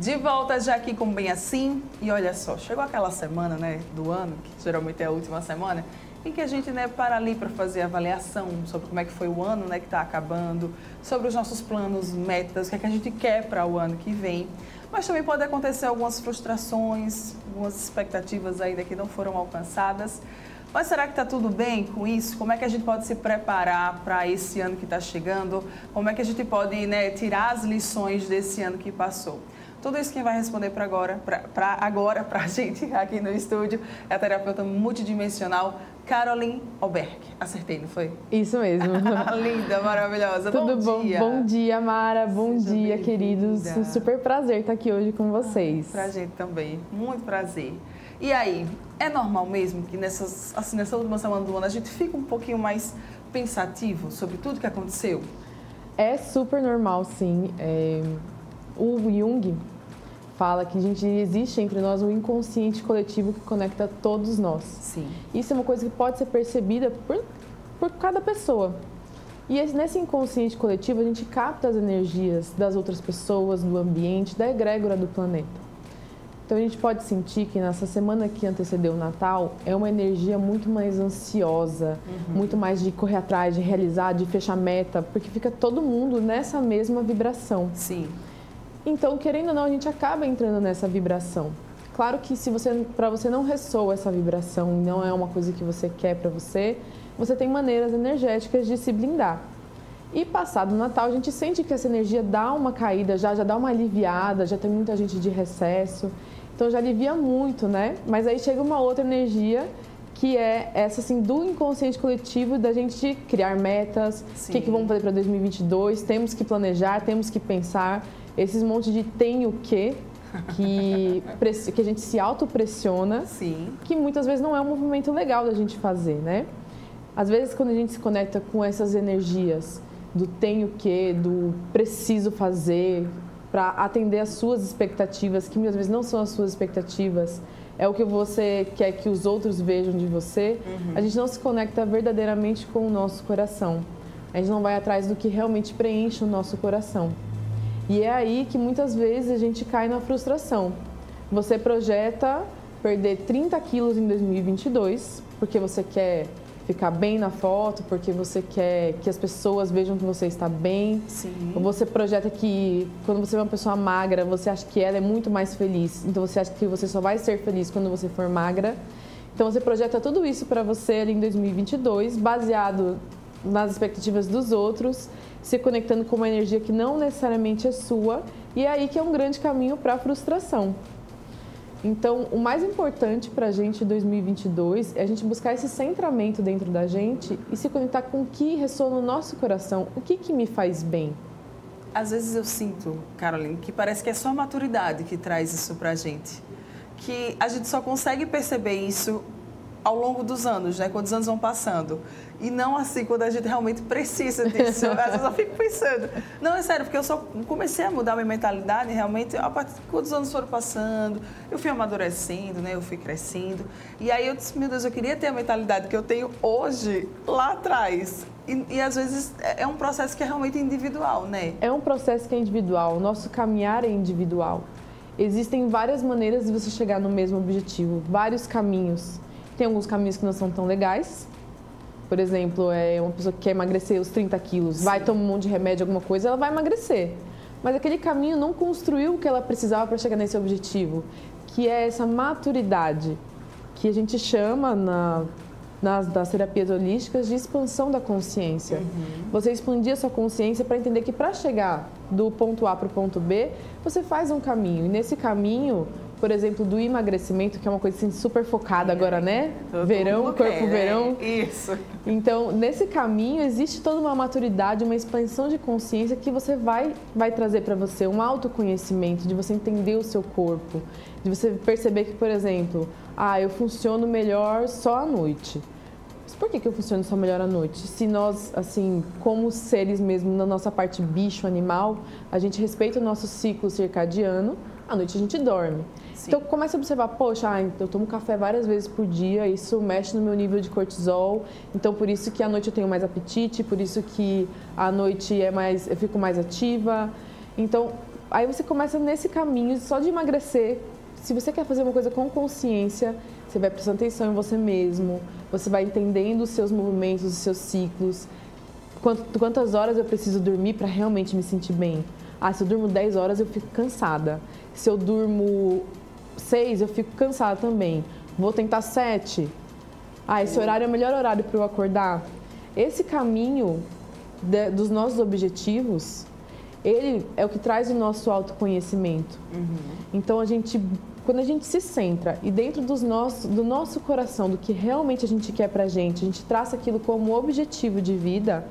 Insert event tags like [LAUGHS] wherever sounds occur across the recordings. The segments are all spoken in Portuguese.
De volta já aqui com Bem Assim. E olha só, chegou aquela semana né, do ano, que geralmente é a última semana, em que a gente né, para ali para fazer avaliação sobre como é que foi o ano né, que está acabando, sobre os nossos planos, metas, o que, é que a gente quer para o ano que vem. Mas também pode acontecer algumas frustrações, algumas expectativas ainda que não foram alcançadas. Mas será que está tudo bem com isso? Como é que a gente pode se preparar para esse ano que está chegando? Como é que a gente pode né, tirar as lições desse ano que passou? Tudo isso quem vai responder para agora, para agora, para a [LAUGHS] gente aqui no estúdio, é a terapeuta multidimensional Caroline Alberg. Acertei, não foi? Isso mesmo. [LAUGHS] Linda, maravilhosa. Tudo bom, bom dia. Bom dia, Mara. Bom Seja dia, queridos. Um super prazer estar aqui hoje com vocês. Ah, pra gente também. Muito prazer. E aí, é normal mesmo que nessas, assim, nessa última semana do ano a gente fica um pouquinho mais pensativo sobre tudo que aconteceu? É super normal, sim. É... O Jung fala que a gente existe entre nós um inconsciente coletivo que conecta todos nós. Sim. Isso é uma coisa que pode ser percebida por, por cada pessoa. E nesse inconsciente coletivo a gente capta as energias das outras pessoas, do ambiente, da egrégora do planeta. Então a gente pode sentir que nessa semana que antecedeu o Natal é uma energia muito mais ansiosa, uhum. muito mais de correr atrás, de realizar, de fechar meta, porque fica todo mundo nessa mesma vibração. Sim. Então, querendo ou não, a gente acaba entrando nessa vibração. Claro que se você, para você não ressoa essa vibração não é uma coisa que você quer para você, você tem maneiras energéticas de se blindar. E passado o Natal, a gente sente que essa energia dá uma caída, já já dá uma aliviada, já tem muita gente de recesso. Então já alivia muito, né? Mas aí chega uma outra energia que é essa assim do inconsciente coletivo da gente criar metas, o que, que vamos fazer para 2022, temos que planejar, temos que pensar, esses montes de tem o quê que, [LAUGHS] que a gente se autopressiona, que muitas vezes não é um movimento legal da gente fazer, né? Às vezes quando a gente se conecta com essas energias do tem o quê, do preciso fazer, para atender às suas expectativas, que muitas vezes não são as suas expectativas, é o que você quer que os outros vejam de você, uhum. a gente não se conecta verdadeiramente com o nosso coração. A gente não vai atrás do que realmente preenche o nosso coração. E é aí que muitas vezes a gente cai na frustração. Você projeta perder 30 quilos em 2022, porque você quer ficar bem na foto, porque você quer que as pessoas vejam que você está bem. Sim. Ou você projeta que quando você vê uma pessoa magra, você acha que ela é muito mais feliz. Então você acha que você só vai ser feliz quando você for magra. Então você projeta tudo isso para você ali em 2022, baseado nas expectativas dos outros, se conectando com uma energia que não necessariamente é sua, e é aí que é um grande caminho para a frustração. Então, o mais importante para a gente em 2022 é a gente buscar esse centramento dentro da gente e se conectar com o que ressoa no nosso coração, o que, que me faz bem. Às vezes eu sinto, Caroline, que parece que é só a maturidade que traz isso para a gente. Que a gente só consegue perceber isso ao longo dos anos, né? Quando os anos vão passando. E não assim quando a gente realmente precisa disso. [LAUGHS] Às vezes eu fico pensando. Não, é sério, porque eu só comecei a mudar minha mentalidade realmente a partir de quando os anos foram passando. Eu fui amadurecendo, né? Eu fui crescendo. E aí eu disse, meu Deus, eu queria ter a mentalidade que eu tenho hoje, lá atrás. E, e às vezes é, é um processo que é realmente individual, né? É um processo que é individual. O nosso caminhar é individual. Existem várias maneiras de você chegar no mesmo objetivo, vários caminhos. Tem alguns caminhos que não são tão legais. Por exemplo, é uma pessoa que quer emagrecer os 30 quilos, Sim. vai tomar um monte de remédio, alguma coisa, ela vai emagrecer. Mas aquele caminho não construiu o que ela precisava para chegar nesse objetivo, que é essa maturidade, que a gente chama na, nas, das terapias holísticas de expansão da consciência. Uhum. Você expandir a sua consciência para entender que para chegar do ponto A para o ponto B, você faz um caminho. E nesse caminho, por exemplo, do emagrecimento, que é uma coisa assim, super focada agora, né? Todo verão, corpo quer, né? verão. Né? Isso. Então, nesse caminho existe toda uma maturidade, uma expansão de consciência que você vai vai trazer para você um autoconhecimento, de você entender o seu corpo, de você perceber que, por exemplo, ah, eu funciono melhor só à noite. Mas por que, que eu funciono só melhor à noite? Se nós, assim, como seres mesmo, na nossa parte bicho, animal, a gente respeita o nosso ciclo circadiano, à noite a gente dorme. Sim. Então começa a observar, poxa, ah, eu tomo café várias vezes por dia, isso mexe no meu nível de cortisol, então por isso que à noite eu tenho mais apetite, por isso que à noite é mais, eu fico mais ativa. Então aí você começa nesse caminho só de emagrecer. Se você quer fazer uma coisa com consciência, você vai prestando atenção em você mesmo, você vai entendendo os seus movimentos, os seus ciclos. Quantas horas eu preciso dormir para realmente me sentir bem? Ah, se eu durmo 10 horas, eu fico cansada. Se eu durmo 6, eu fico cansada também. Vou tentar 7. Ah, esse horário é o melhor horário para eu acordar. Esse caminho de, dos nossos objetivos, ele é o que traz o nosso autoconhecimento. Uhum. Então a gente, quando a gente se centra e dentro dos nossos, do nosso coração, do que realmente a gente quer pra gente, a gente traça aquilo como objetivo de vida,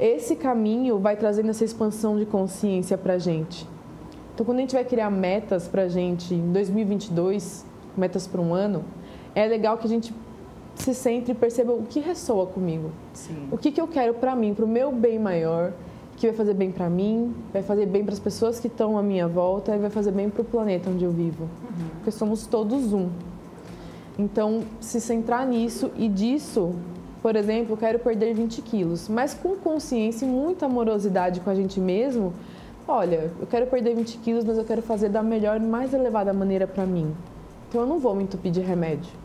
esse caminho vai trazendo essa expansão de consciência pra gente. Então quando a gente vai criar metas pra gente em 2022, metas para um ano, é legal que a gente se centre e perceba o que ressoa comigo. Sim. O que, que eu quero para mim, para o meu bem maior, que vai fazer bem para mim, vai fazer bem para as pessoas que estão à minha volta e vai fazer bem para o planeta onde eu vivo. Uhum. Porque somos todos um. Então, se centrar nisso e disso, por exemplo, quero perder 20 quilos, mas com consciência e muita amorosidade com a gente mesmo, olha, eu quero perder 20 quilos, mas eu quero fazer da melhor e mais elevada maneira para mim. Então, eu não vou me entupir de remédio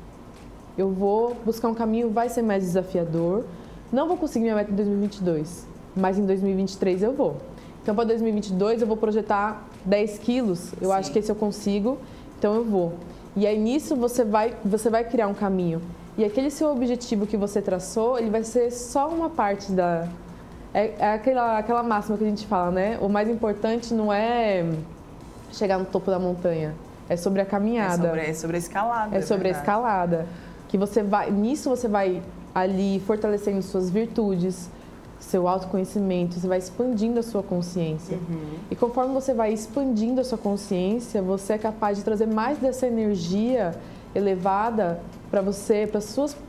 eu vou buscar um caminho, vai ser mais desafiador. Não vou conseguir minha meta em 2022, mas em 2023 eu vou. Então, para 2022 eu vou projetar 10 quilos. Eu Sim. acho que esse eu consigo, então eu vou. E aí nisso você vai, você vai criar um caminho. E aquele seu objetivo que você traçou, ele vai ser só uma parte da. É, é aquela, aquela máxima que a gente fala, né? O mais importante não é chegar no topo da montanha, é sobre a caminhada. É sobre, é sobre a escalada. É, é sobre verdade. a escalada que você vai, nisso você vai ali fortalecendo suas virtudes, seu autoconhecimento, você vai expandindo a sua consciência. Uhum. E conforme você vai expandindo a sua consciência, você é capaz de trazer mais dessa energia elevada para você, para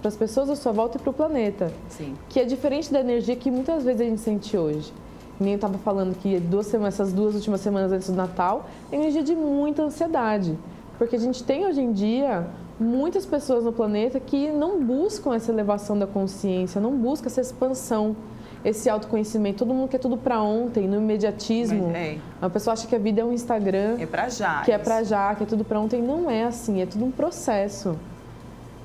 as pessoas à sua volta e para o planeta. Sim. Que é diferente da energia que muitas vezes a gente sente hoje. Nem eu estava falando que duas semanas, essas duas últimas semanas antes do Natal, é energia de muita ansiedade. Porque a gente tem hoje em dia muitas pessoas no planeta que não buscam essa elevação da consciência, não buscam essa expansão, esse autoconhecimento. Todo mundo quer tudo para ontem, no imediatismo. É. A pessoa acha que a vida é um Instagram. É para já. Que é é para já, que é tudo para ontem. Não é assim, é tudo um processo.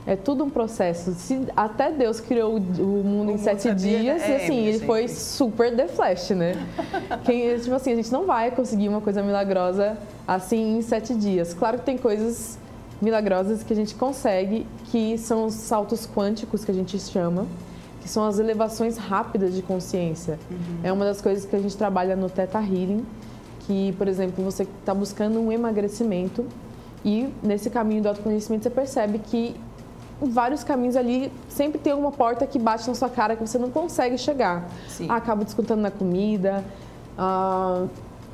É tudo um processo. Se até Deus criou o mundo o em sete sabia, dias, é, e assim, ele gente. foi super The Flash, né? [LAUGHS] Quem, tipo assim, a gente não vai conseguir uma coisa milagrosa assim em sete dias. Claro que tem coisas milagrosas que a gente consegue, que são os saltos quânticos que a gente chama, que são as elevações rápidas de consciência. Uhum. É uma das coisas que a gente trabalha no Theta Healing, que, por exemplo, você está buscando um emagrecimento e nesse caminho do autoconhecimento você percebe que vários caminhos ali sempre tem alguma porta que bate na sua cara que você não consegue chegar. Sim. Ah, acabo descontando na comida, ah,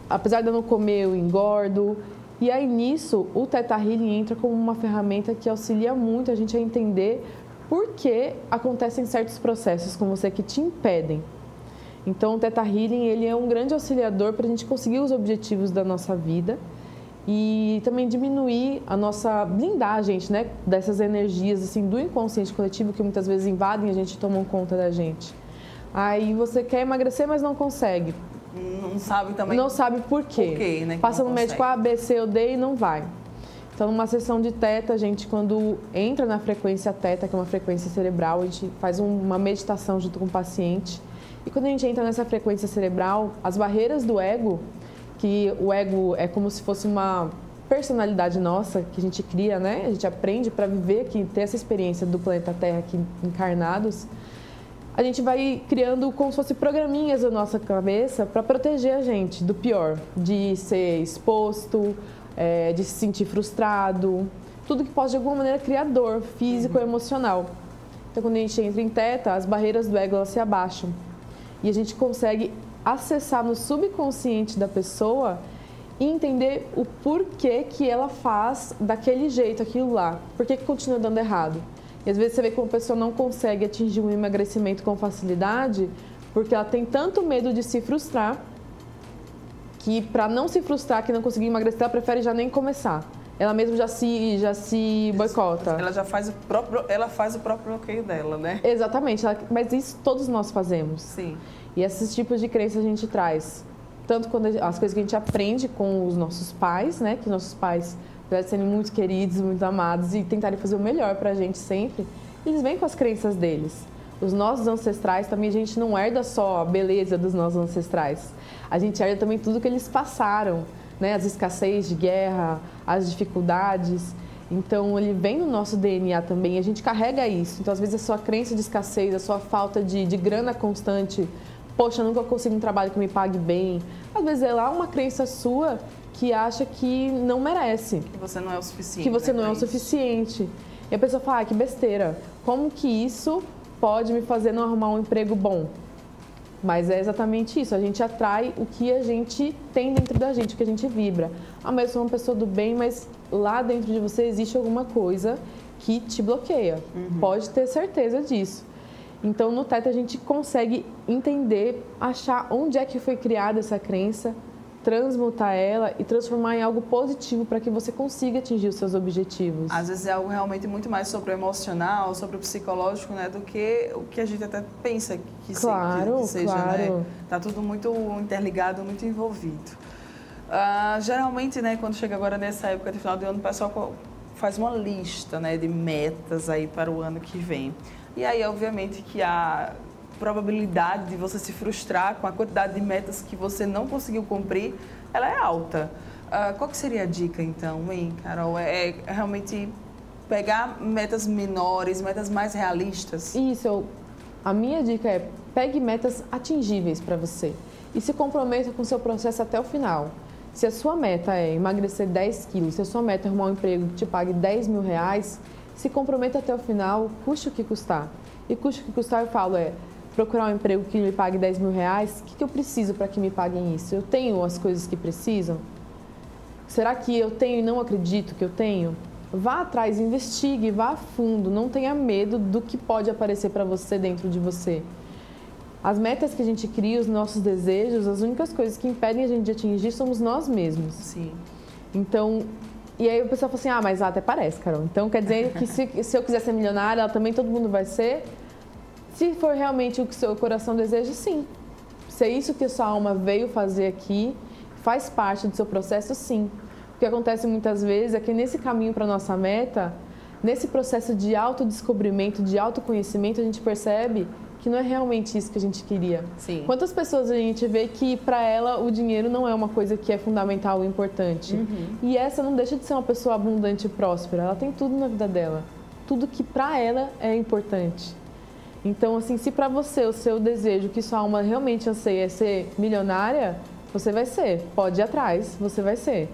apesar de eu não comer, eu engordo. E aí nisso, o Teta Healing entra como uma ferramenta que auxilia muito a gente a entender por que acontecem certos processos com você que te impedem. Então, o Teta Healing ele é um grande auxiliador para a gente conseguir os objetivos da nossa vida e também diminuir a nossa blindar a gente, né, dessas energias assim do inconsciente coletivo que muitas vezes invadem a gente e tomam conta da gente. Aí você quer emagrecer, mas não consegue não sabe também. Não sabe por quê. Por quê né, Passa no médico A, B, C ou D e não vai. Então, numa sessão de teta, a gente, quando entra na frequência teta, que é uma frequência cerebral, a gente faz uma meditação junto com o paciente. E quando a gente entra nessa frequência cerebral, as barreiras do ego, que o ego é como se fosse uma personalidade nossa que a gente cria, né? A gente aprende para viver aqui, ter essa experiência do planeta Terra aqui encarnados a gente vai criando como se fosse programinhas na nossa cabeça para proteger a gente do pior, de ser exposto, é, de se sentir frustrado, tudo que possa de alguma maneira criar dor físico uhum. ou emocional. Então, quando a gente entra em teta, as barreiras do ego elas se abaixam e a gente consegue acessar no subconsciente da pessoa e entender o porquê que ela faz daquele jeito aquilo lá, por que continua dando errado. E às vezes você vê que uma pessoa não consegue atingir um emagrecimento com facilidade porque ela tem tanto medo de se frustrar que para não se frustrar, que não conseguir emagrecer, ela prefere já nem começar. Ela mesma já se, já se boicota. Ela já faz o próprio, ela faz o próprio bloqueio dela, né? Exatamente. Ela, mas isso todos nós fazemos. Sim. E esses tipos de crenças a gente traz tanto quando as coisas que a gente aprende com os nossos pais, né? Que nossos pais, apesar de serem muito queridos, muito amados e tentarem fazer o melhor para a gente sempre, eles vêm com as crenças deles. Os nossos ancestrais também, a gente não herda só a beleza dos nossos ancestrais. A gente herda também tudo que eles passaram, né? As escassez de guerra, as dificuldades. Então, ele vem no nosso DNA também, a gente carrega isso. Então, às vezes, a sua crença de escassez, a sua falta de, de grana constante, poxa, nunca consigo um trabalho que me pague bem. Às vezes, é lá uma crença sua que acha que não merece. Que você não é o suficiente. Que você né, não é o suficiente. E a pessoa fala, ah, que besteira. Como que isso pode me fazer não arrumar um emprego bom? Mas é exatamente isso, a gente atrai o que a gente tem dentro da gente, o que a gente vibra. Ah, mas eu sou uma pessoa do bem, mas lá dentro de você existe alguma coisa que te bloqueia. Uhum. Pode ter certeza disso. Então, no Teta, a gente consegue entender, achar onde é que foi criada essa crença, transmutar ela e transformar em algo positivo para que você consiga atingir os seus objetivos. Às vezes é algo realmente muito mais sobre o emocional, sobre o psicológico, né, do que o que a gente até pensa que, se- Claro, que, que seja, claro. né? Tá tudo muito interligado, muito envolvido. Ah, geralmente, né, quando chega agora nessa época de final de ano, o pessoal faz uma lista, né, de metas aí para o ano que vem. E aí, obviamente, que a probabilidade de você se frustrar com a quantidade de metas que você não conseguiu cumprir, ela é alta. Ah, qual que seria a dica, então, hein, Carol? É, é realmente pegar metas menores, metas mais realistas? Isso, a minha dica é pegue metas atingíveis para você e se comprometa com o seu processo até o final. Se a sua meta é emagrecer 10 quilos, se a sua meta é arrumar um emprego que te pague 10 mil reais, se comprometa até o final, custe o que custar. E custe o que custar, eu falo, é procurar um emprego que me pague 10 mil reais, o que, que eu preciso para que me paguem isso? Eu tenho as coisas que precisam? Será que eu tenho e não acredito que eu tenho? Vá atrás, investigue, vá a fundo, não tenha medo do que pode aparecer para você dentro de você. As metas que a gente cria, os nossos desejos, as únicas coisas que impedem a gente de atingir somos nós mesmos. Sim. Então, e aí o pessoal fala assim: ah, mas até parece, Carol. Então quer dizer que se, se eu quiser ser milionária, ela também todo mundo vai ser? Se for realmente o que seu coração deseja, sim. Se é isso que a sua alma veio fazer aqui, faz parte do seu processo, sim. O que acontece muitas vezes é que nesse caminho para nossa meta, nesse processo de autodescobrimento, de autoconhecimento, a gente percebe que não é realmente isso que a gente queria. Sim. Quantas pessoas a gente vê que para ela o dinheiro não é uma coisa que é fundamental ou importante? E essa não deixa de ser uma pessoa abundante e próspera. Ela tem tudo na vida dela. Tudo que para ela é importante. Então, assim, se para você o seu desejo, que sua alma realmente anseia é ser milionária, você vai ser. Pode ir atrás, você vai ser.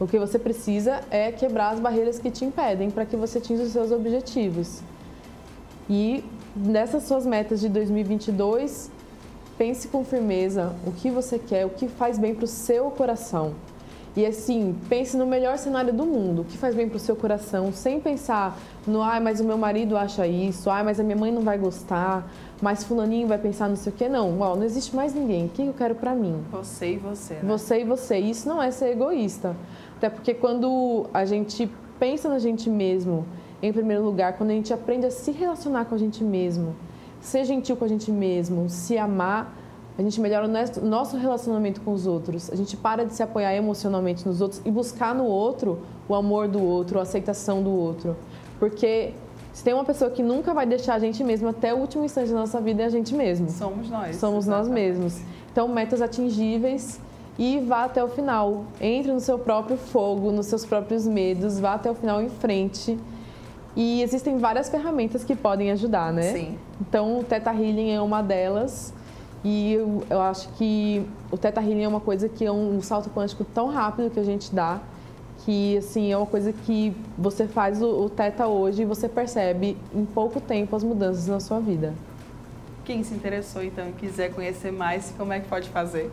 O que você precisa é quebrar as barreiras que te impedem para que você atinja os seus objetivos. E nessas suas metas de 2022, pense com firmeza o que você quer, o que faz bem para o seu coração. E assim, pense no melhor cenário do mundo, o que faz bem para o seu coração, sem pensar no, ai, mas o meu marido acha isso, ai, mas a minha mãe não vai gostar, mas fulaninho vai pensar não sei o quê. Não, ó, não existe mais ninguém. O que eu quero para mim? Você e você, né? Você e você. Isso não é ser egoísta. Até porque quando a gente pensa na gente mesmo, em primeiro lugar, quando a gente aprende a se relacionar com a gente mesmo, ser gentil com a gente mesmo, se amar, a gente melhora o nosso- relacionamento com os outros. A gente para de se apoiar emocionalmente nos outros e buscar no outro o amor do outro, a aceitação do outro. Porque se tem uma pessoa que nunca vai deixar a gente mesmo até o último instante da nossa vida, é a gente mesmo. Somos nós. Somos nós exatamente. mesmos. Então, metas atingíveis e vá até o final. Entre no seu próprio fogo, nos seus próprios medos, vá até o final em frente. E existem várias ferramentas que podem ajudar, né? Sim. Então, o Teta Healing é uma delas. E eu, eu acho que o Teta Healing é uma coisa que é um, salto quântico tão rápido que a gente dá, que assim é uma coisa que você faz o, o Teta hoje e você percebe em pouco tempo as mudanças na sua vida. Quem se interessou então e quiser conhecer mais, como é que pode fazer?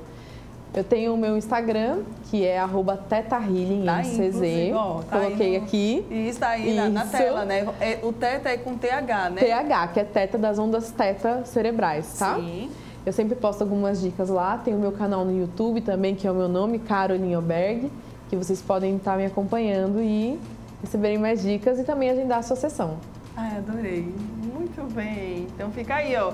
Eu tenho o meu Instagram, que é arroba tetahealing, Tá inclusive, ó, tá Coloquei no- aqui. E está aí na, na tela, né? É, o teta é com TH, né? TH, que é teta das ondas teta cerebrais, tá? Sim. Eu sempre posto algumas dicas lá. Tem o meu canal no YouTube também, que é o meu nome, Caroline Oberg, que vocês podem estar me acompanhando e receberem mais dicas e também agendar a sua sessão. Ai, adorei. Muito bem. Então fica aí, ó.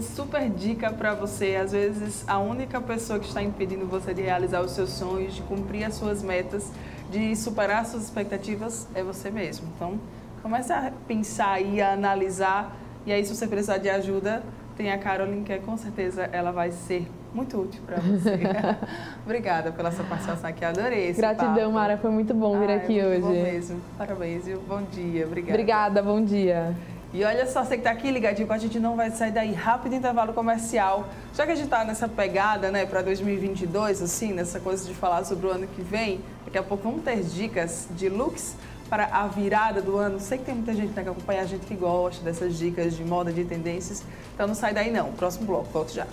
super dica para você. Às vezes, a única pessoa que está impedindo você de realizar os seus sonhos, de cumprir as suas metas, de superar as suas expectativas, é você mesmo. Então, comece a pensar e a analisar. E aí, se você precisar de ajuda, tem a Caroline, que é, com certeza ela vai ser muito útil para você. [LAUGHS] Obrigada pela sua participação aqui, adorei esse Gratidão, papo. Mara, foi muito bom vir Ai, aqui muito hoje. Bom mesmo. Parabéns e bom dia. Obrigada. Obrigada, bom dia. E olha só, você que está aqui ligadinho com a gente, não vai sair daí. Rápido intervalo comercial. Já que a gente está nessa pegada, né, para 2022, assim, nessa coisa de falar sobre o ano que vem, daqui a pouco vamos ter dicas de looks para a virada do ano. Sei que tem muita gente né, que acompanha a gente que gosta dessas dicas de moda, de tendências. Então não sai daí não. Próximo bloco, volto já.